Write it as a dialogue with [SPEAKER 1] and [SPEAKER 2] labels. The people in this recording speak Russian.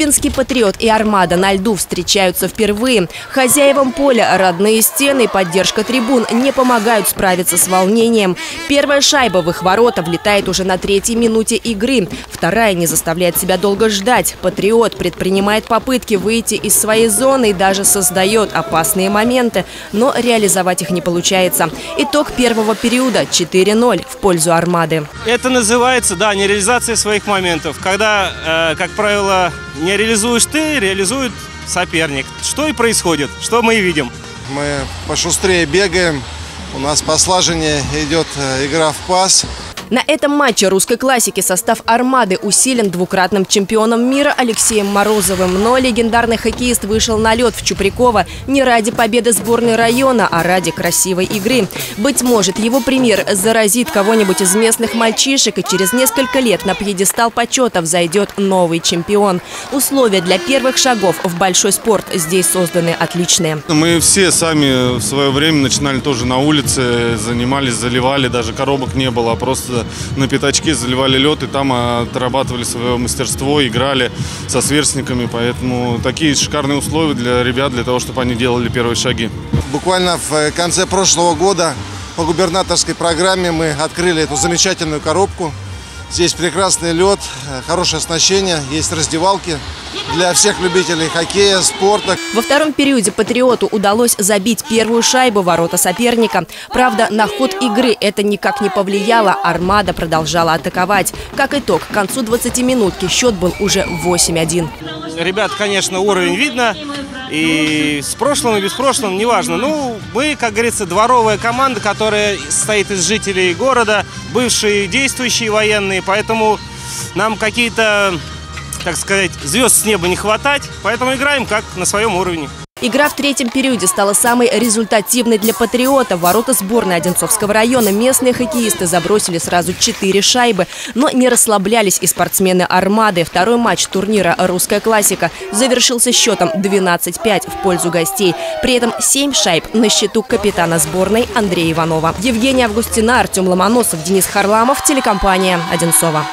[SPEAKER 1] Кубинский «Патриот» и «Армада» на льду встречаются впервые. Хозяевам поля родные стены и поддержка трибун не помогают справиться с волнением. Первая шайба в их ворота влетает уже на третьей минуте игры. Вторая не заставляет себя долго ждать. «Патриот» предпринимает попытки выйти из своей зоны и даже создает опасные моменты, но реализовать их не получается. Итог первого периода 4-0 в пользу «Армады».
[SPEAKER 2] Это называется, да, нереализация своих моментов. Когда, э, как правило, не реализуешь ты, реализует соперник. Что и происходит, что мы и видим.
[SPEAKER 3] Мы пошустрее бегаем, у нас послаженнее идет э, игра в пас.
[SPEAKER 1] На этом матче русской классики состав «Армады» усилен двукратным чемпионом мира Алексеем Морозовым. Но легендарный хоккеист вышел на лед в Чуприкова не ради победы сборной района, а ради красивой игры. Быть может, его пример заразит кого-нибудь из местных мальчишек, и через несколько лет на пьедестал почета взойдет новый чемпион. Условия для первых шагов в большой спорт здесь созданы отличные.
[SPEAKER 4] Мы все сами в свое время начинали тоже на улице, занимались, заливали, даже коробок не было, а просто на пятачке заливали лед и там отрабатывали свое мастерство, играли со сверстниками. Поэтому такие шикарные условия для ребят, для того, чтобы они делали первые шаги.
[SPEAKER 3] Буквально в э, конце прошлого года по губернаторской программе мы открыли эту замечательную коробку Здесь прекрасный лед, э, хорошее оснащение, есть раздевалки для всех любителей хоккея, спорта.
[SPEAKER 1] Во втором периоде «Патриоту» удалось забить первую шайбу ворота соперника. Правда, на ход игры это никак не повлияло. «Армада» продолжала атаковать. Как итог, к концу 20-минутки счет был уже 8-1.
[SPEAKER 2] Ребят, конечно, уровень видно. И с прошлым, и без прошлым, неважно. Ну, мы, как говорится, дворовая команда, которая состоит из жителей города, бывшие действующие военные, поэтому нам какие-то, так сказать, звезд с неба не хватать, поэтому играем как на своем уровне.
[SPEAKER 1] Игра в третьем периоде стала самой результативной для «Патриота». Ворота сборной Одинцовского района местные хоккеисты забросили сразу четыре шайбы. Но не расслаблялись и спортсмены «Армады». Второй матч турнира «Русская классика» завершился счетом 12-5 в пользу гостей. При этом семь шайб на счету капитана сборной Андрея Иванова. Евгений Августина, Артем Ломоносов, Денис Харламов, телекомпания «Одинцова».